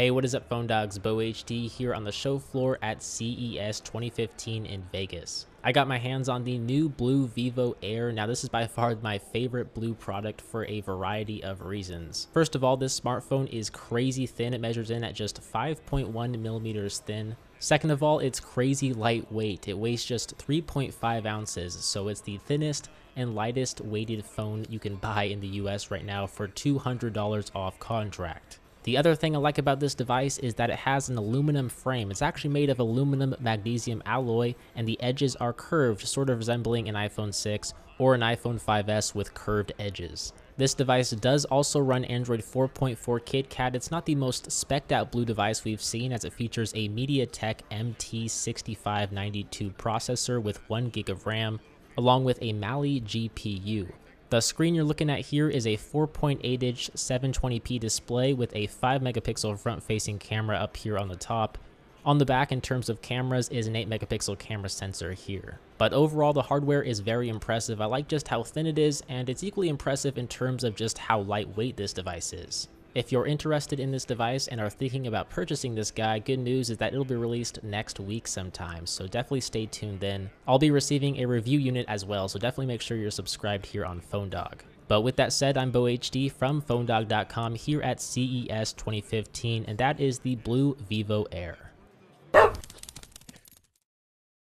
Hey, what is up phone dogs? Beau HD here on the show floor at CES 2015 in Vegas. I got my hands on the new BLU Vivo Air. Now this is by far my favorite BLU product for a variety of reasons. First of all, this smartphone is crazy thin. It measures in at just 5.1 millimeters thin. Second of all, it's crazy lightweight. It weighs just 3.5 ounces, so it's the thinnest and lightest weighted phone you can buy in the US right now for $200 off contract. The other thing I like about this device is that it has an aluminum frame. It's actually made of aluminum magnesium alloy and the edges are curved, sort of resembling an iPhone 6 or an iPhone 5S with curved edges. This device does also run Android 4.4 KitKat. It's not the most specced out BLU device we've seen as it features a MediaTek MT6592 processor with 1 gig of RAM, along with a Mali GPU. The screen you're looking at here is a 4.8 inch 720p display with a 5 megapixel front facing camera up here on the top. On the back in terms of cameras is an 8 megapixel camera sensor here. But overall the hardware is very impressive. I like just how thin it is and it's equally impressive in terms of just how lightweight this device is. If you're interested in this device and are thinking about purchasing this guy, good news is that it'll be released next week sometime, so definitely stay tuned then. I'll be receiving a review unit as well, so definitely make sure you're subscribed here on PhoneDog. But with that said, I'm Beau HD from PhoneDog.com here at CES 2015, and that is the BLU Vivo Air.